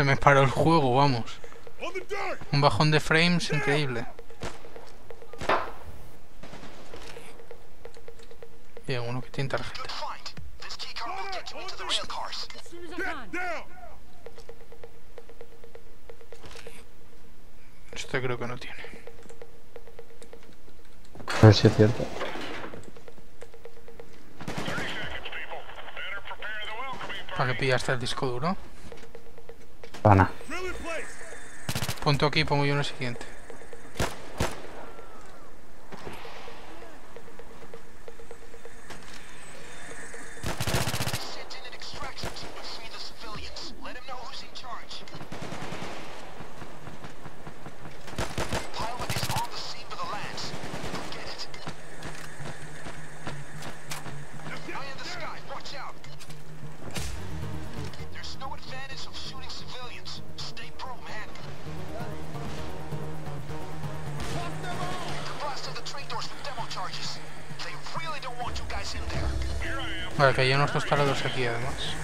Se me paró el juego, vamos. Un bajón de frames increíble. Bien, uno que tiene tarjeta. Este creo que no tiene. A ver si es cierto. 30 seconds, people. Better prepare the welcoming ¿Para qué pillaste el disco duro? Pana. Punto aquí pongo yo en el siguiente. Vale, que hay unos dos parados aquí además.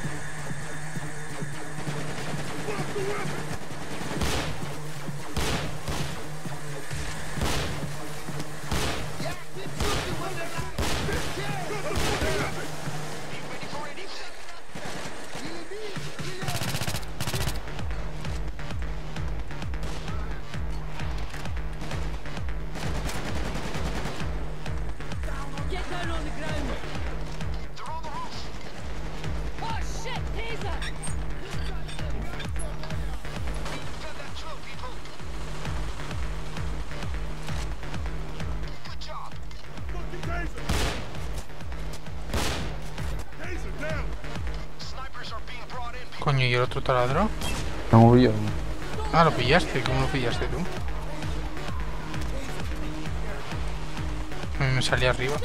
El otro taladro? No movió. Ah, lo pillaste. ¿Cómo lo pillaste tú? A mí me salía arriba.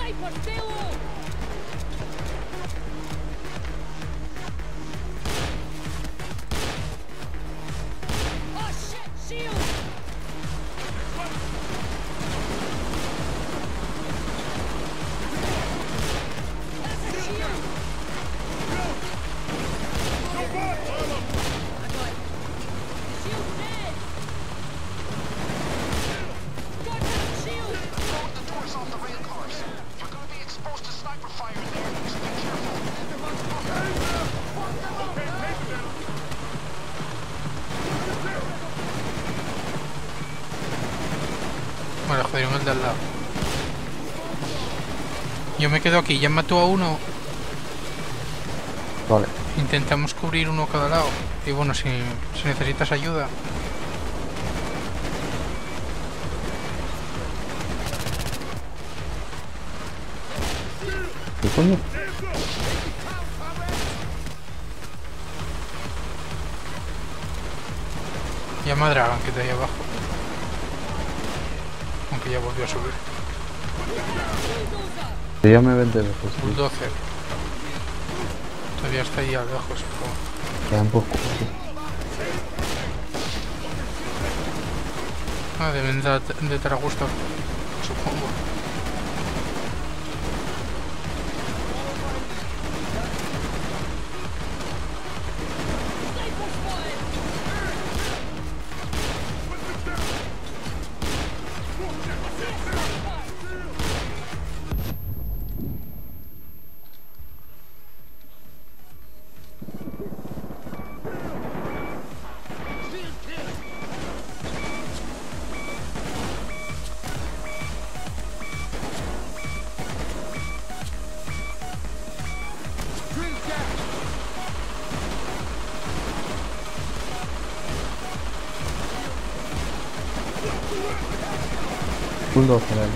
Me quedo aquí, ya mató a uno. Vale. Intentamos cubrir uno cada lado. Y bueno, si, si necesitas ayuda. ¿Qué coño? Llama a Dragon que está ahí abajo. Aunque ya volvió a subir. Ya me vende lejos. sí. Bulldozer. Todavía está ahí a lejos. Queda un poco. Ah, deben de, de estar a gusto. Supongo. Bulldozer ahí.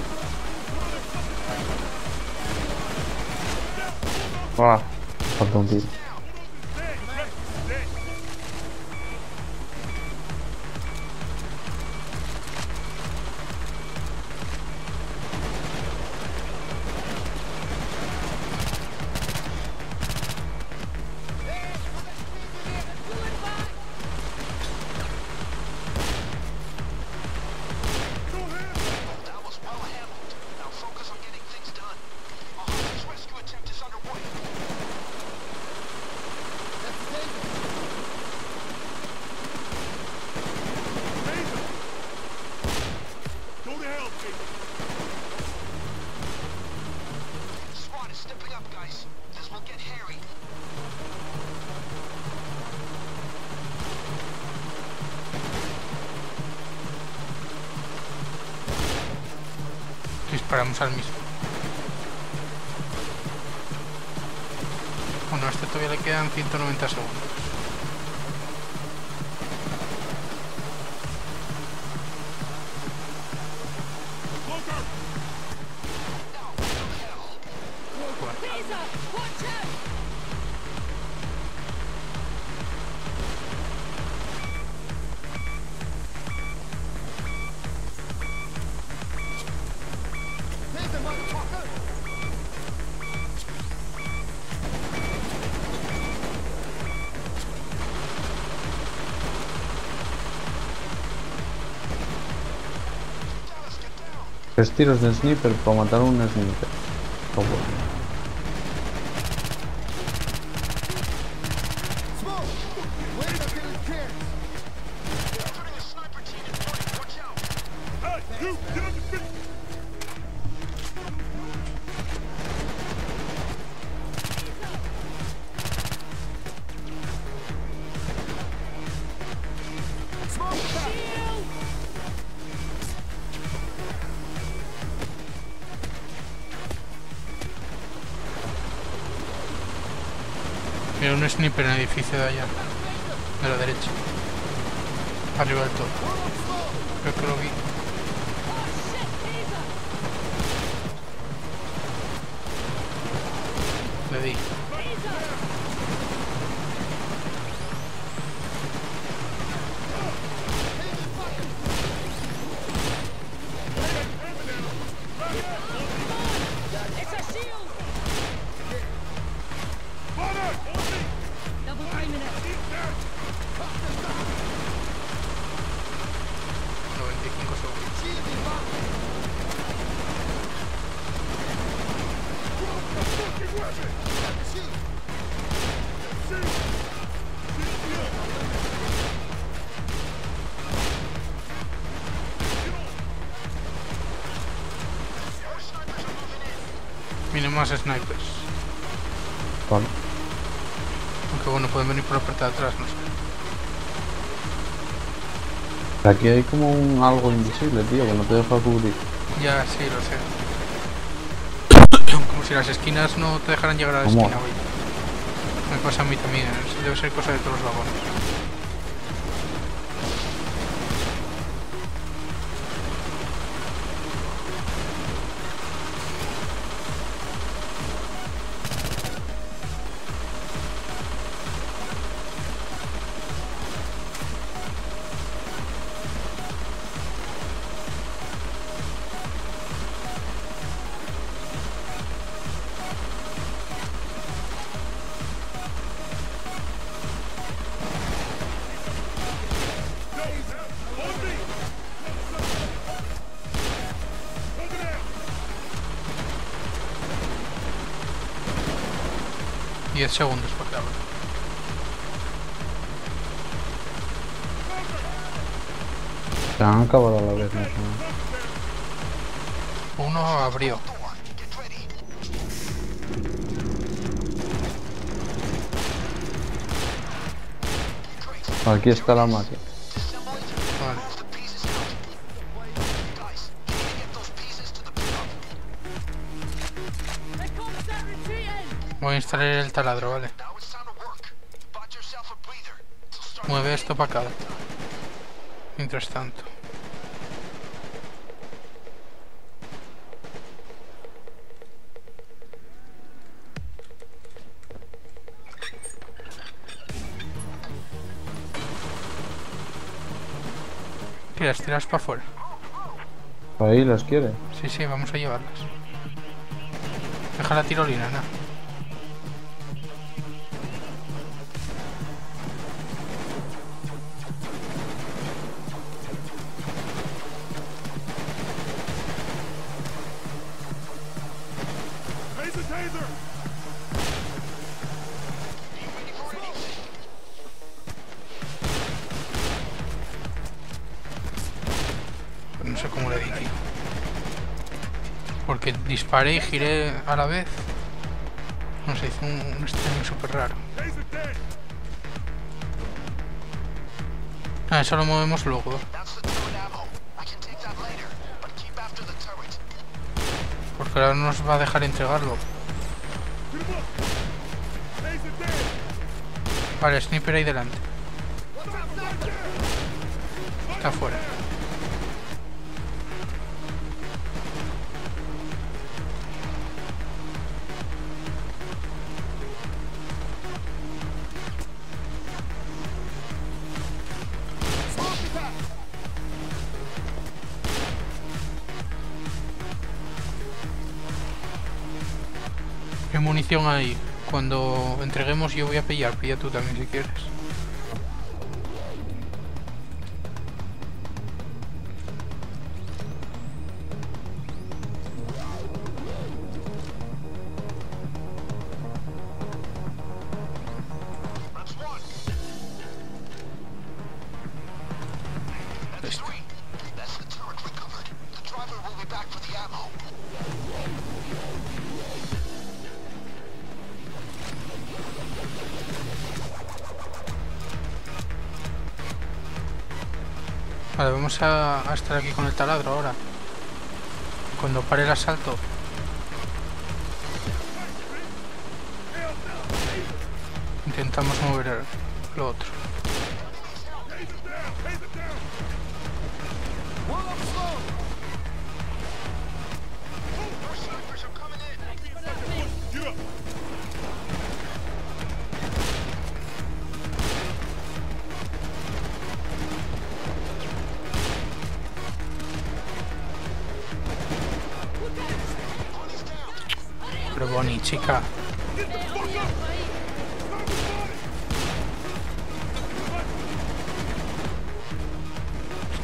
Ah, falta un Disparamos al mismo. Bueno, a este todavía le quedan 190 segundos. Tres tiros de sniper para matar a un sniper. Putting un sniper en el edificio de allá. De la derecha. Arriba del todo. Creo que lo vi. Le di. Más snipers. Vale. Aunque bueno, pueden venir por la parte de atrás, no sé. Aquí hay como un algo invisible, tío, que no te deja cubrir. Ya, sí, lo sé. Como si las esquinas no te dejaran llegar a la ¿Cómo? esquina, güey. Me pasa a mí también, es- debe ser cosa de todos los vagones. Diez segundos para que abra. Se han acabado a la vez, más o menos. Uno abrió. Aquí está la máquina. Voy a instalar el taladro, vale. Mueve esto para acá. Mientras tanto. Tiras, tiras para afuera. Ahí las quiere. Sí, sí, vamos a llevarlas. Deja la tirolina, nada. Taser, disparé y giré a la vez. No sé, hizo un, un súper raro. Ah, eso lo movemos luego. Porque ahora no nos va a dejar entregarlo. Vale, sniper ahí delante. Está fuera. Cuando entreguemos yo voy a pillar. Pilla tú también si quieres. Vamos a, a estar aquí con el taladro ahora. Cuando pare el asalto. Intentamos mover lo otro. Chica.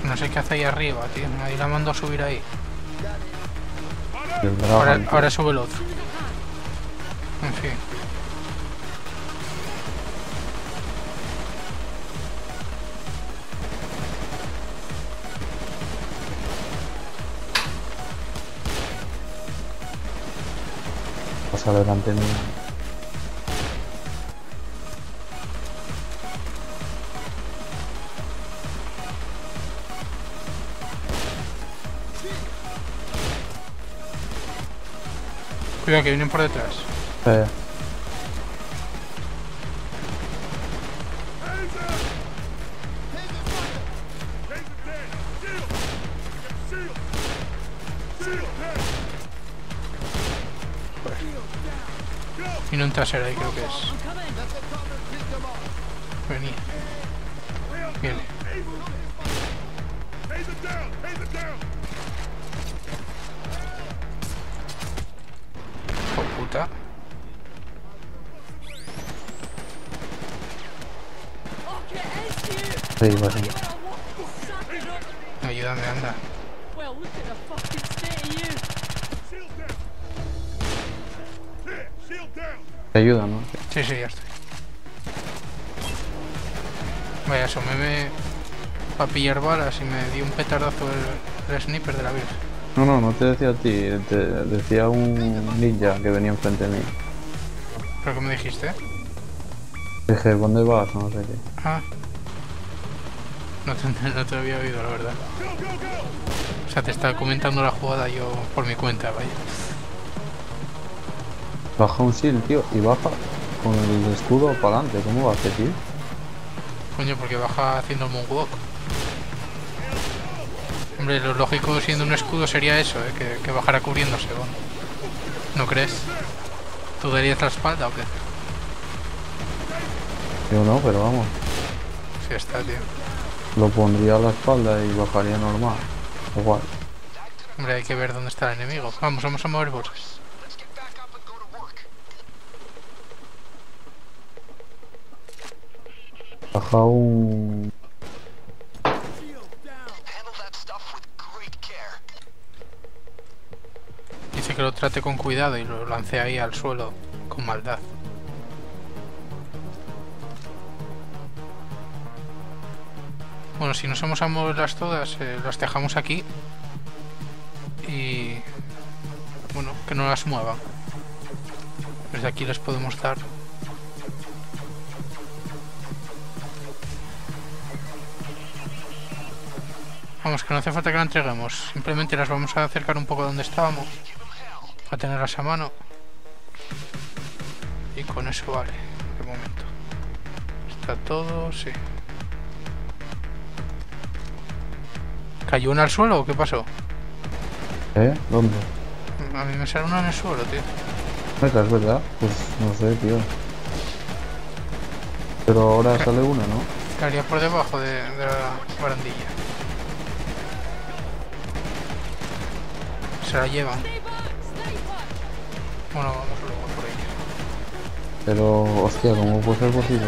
No sé qué hace ahí arriba, tío. Ahí la mando a subir ahí. Ahora, ahora sube el otro. Delante mío. Cuidado que vienen por detrás. Eh, Trasero ahí, creo que es. Venía. Viene. Oh, puta. sí, vale. Ayúdame, anda. Well, look Te ayuda, ¿no? Sí, sí, ya estoy. Vaya, asomeme para pillar balas y me dio un petardazo el, el sniper de la Virgen. No, no, no te decía a ti, te decía un ninja que venía enfrente de mí. ¿Pero qué me dijiste? Dije, ¿dónde vas? No sé qué. Ah. No te, no te había oído, la verdad. O sea, te estaba comentando la jugada yo por mi cuenta, vaya. Baja un shield, tío, y baja con el escudo para adelante. ¿Cómo va a hacer, tío? Coño, porque baja haciendo el moonwalk. Hombre, lo lógico siendo un escudo sería eso, ¿eh? que, que bajara cubriéndose, ¿no? ¿No crees? ¿Tú darías la espalda o qué? Yo no, pero vamos. Sí está, tío. Lo pondría a la espalda y bajaría normal. Igual. Hombre, hay que ver dónde está el enemigo. Vamos, vamos a mover bolsas. Baja un... Dice que lo trate con cuidado y lo lancé ahí al suelo con maldad. Bueno, si nos vamos a moverlas todas, eh, las dejamos aquí. Y... Bueno, que no las muevan. Desde aquí les podemos dar. Vamos, que no hace falta que la entreguemos. Simplemente las vamos a acercar un poco donde estábamos. A tenerlas a mano. Y con eso vale. De momento. Está todo, sí. ¿Cayó una al suelo o qué pasó? ¿Eh? ¿Dónde? A mí me sale una en el suelo, tío. Es verdad. Pues no sé, tío. Pero ahora sale una, ¿no? Caería por debajo de, de la barandilla. Se la llevan. Bueno, vamos luego por ella. Pero, hostia, ¿cómo puede ser posible?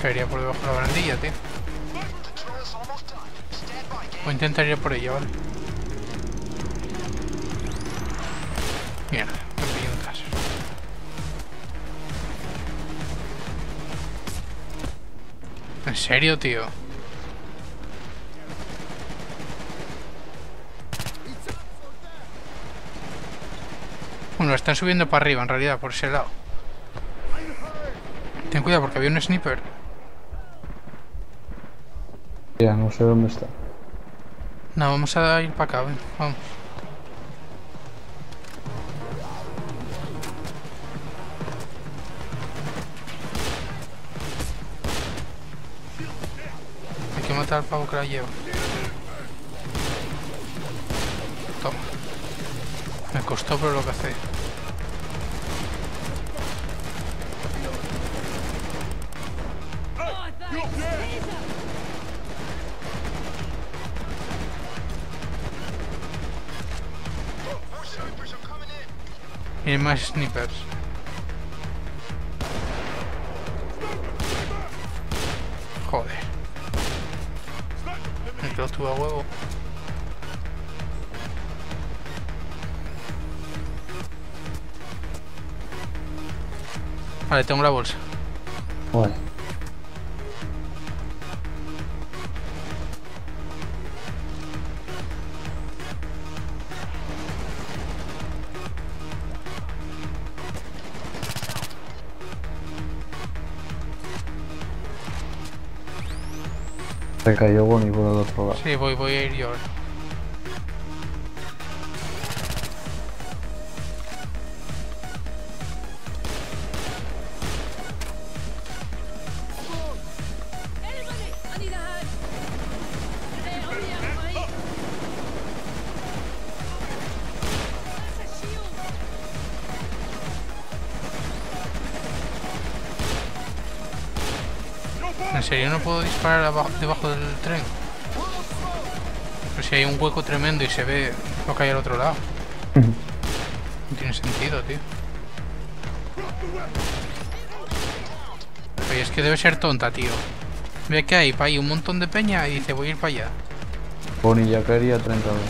Caería por debajo de la barandilla, tío. The turret's almost done. Stand by, gang. Voy a intentar ir por ella, ¿vale? Mierda, me pillo un caso. ¿En serio, tío? Bueno, están subiendo para arriba, en realidad, por ese lado. Ten cuidado porque había un sniper. Ya, no sé dónde está. No, vamos a ir para acá, ven, vamos. Hay que matar al pavo que la lleva. Toma. Me costó pero lo que hace. Vienen más snipers. Joder. Me quedo a huevo. Vale, tengo la bolsa. Vale. Se cayó Bonnie por el otro lado. Sí, voy, voy a ir yo ahora. ¿En serio no puedo disparar abajo, debajo del tren? Pues si hay un hueco tremendo y se ve lo que hay al otro lado. No tiene sentido, tío. Oye, es que debe ser tonta, tío. Ve que hay para ahí un montón de peña y dice voy a ir para allá. Bonnie ya caería 30 veces.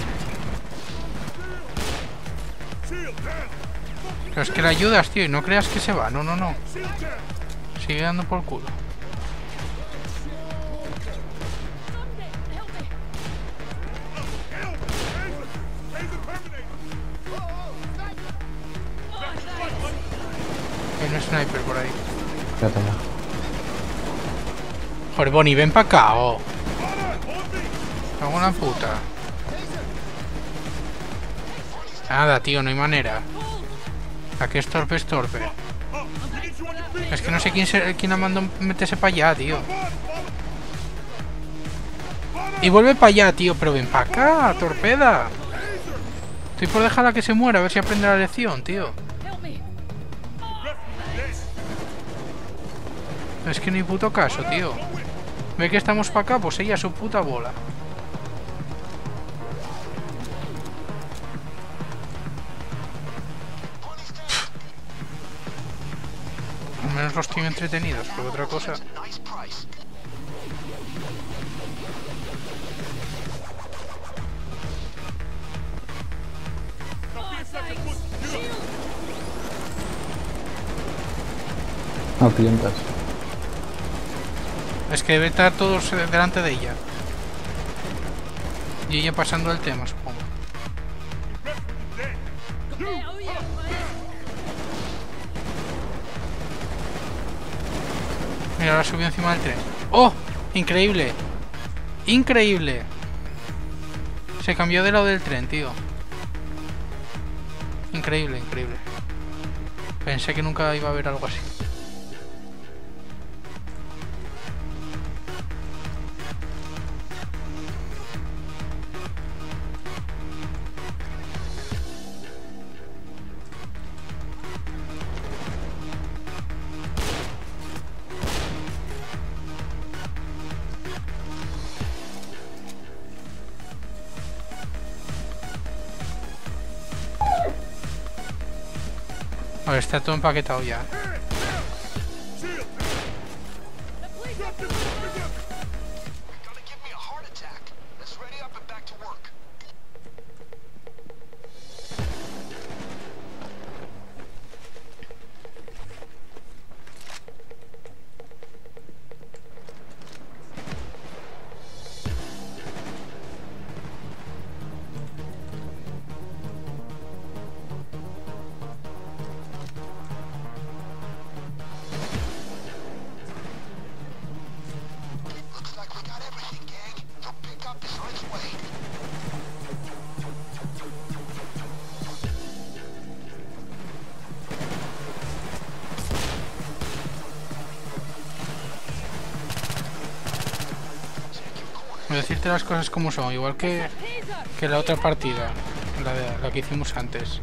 Pero es que le ayudas, tío, y no creas que se va. No, no, no. Sigue dando por culo. Hay un sniper por ahí. Ya toma. Joder, Bonnie, ven para acá, oh. Hago una puta. Nada, tío, no hay manera. ¿A qué es torpe es torpe? Es que no sé quién, se, quién ha mandado meterse para allá, tío. Y vuelve para allá, tío, pero ven para acá, torpeda. Estoy por dejarla que se muera, a ver si aprende la lección, tío. Es que ni puto caso, tío. Ve que estamos para acá, pues ella su puta bola. Al menos los tiene entretenidos, pero otra cosa. No tientas. Es que debe estar todos delante de ella. Y ella pasando el tema, supongo. Mira, ahora subió encima del tren. ¡Oh! ¡Increíble! ¡Increíble! Se cambió de lado del tren, tío. Increíble, increíble. Pensé que nunca iba a haber algo así. A ver, está todo empaquetado ya. Gonna decirte las cosas como son, igual que, que la otra partida, la, de- la que hicimos antes.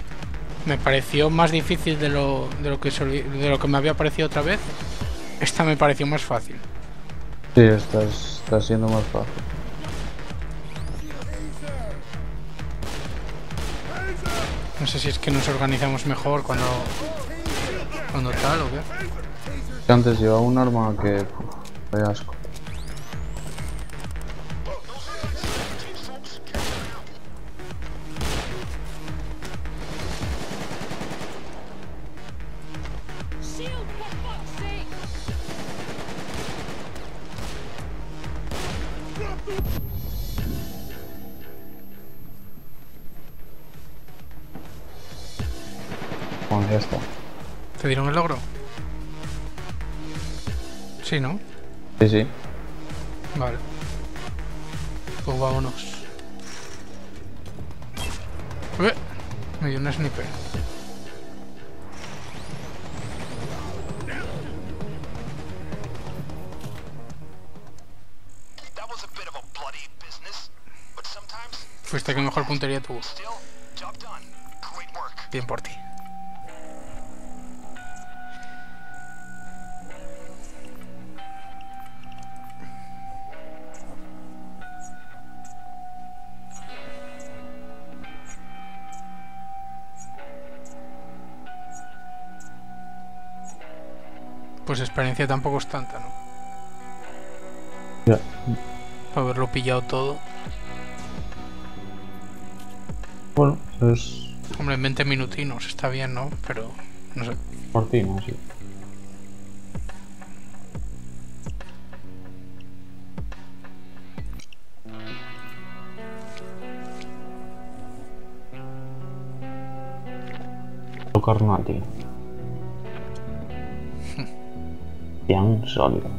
Me pareció más difícil de lo, de, lo que de lo que me había parecido otra vez. Esta me pareció más fácil. Sí, estás, está siendo más fácil. No sé si es que nos organizamos mejor cuando, cuando tal o qué. Antes llevaba un arma que. vaya asco. Ya está. ¿Te dieron el logro? Sí, ¿no? Sí, sí. Vale. Pues vámonos. Me dio un sniper. Fuiste que mejor puntería tuvo. Bien por ti. Pues experiencia tampoco es tanta, ¿no? Ya. Para haberlo pillado todo. Bueno, es Hombre, en 20 minutinos está bien, ¿no? Pero, no sé. por ti, ¿no? Sí. Carnal, tío. Bien sólido.